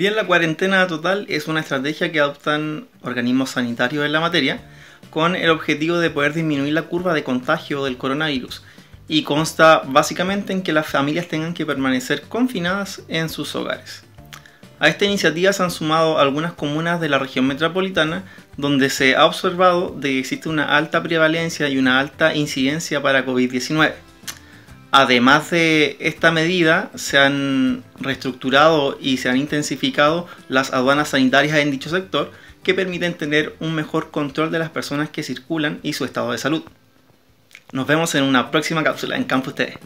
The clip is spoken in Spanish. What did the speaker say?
Bien, la cuarentena total es una estrategia que adoptan organismos sanitarios en la materia con el objetivo de poder disminuir la curva de contagio del coronavirus y consta básicamente en que las familias tengan que permanecer confinadas en sus hogares. A esta iniciativa se han sumado algunas comunas de la región metropolitana donde se ha observado que existe una alta prevalencia y una alta incidencia para COVID-19. Además de esta medida, se han reestructurado y se han intensificado las aduanas sanitarias en dicho sector que permiten tener un mejor control de las personas que circulan y su estado de salud. Nos vemos en una próxima cápsula en Campus TV.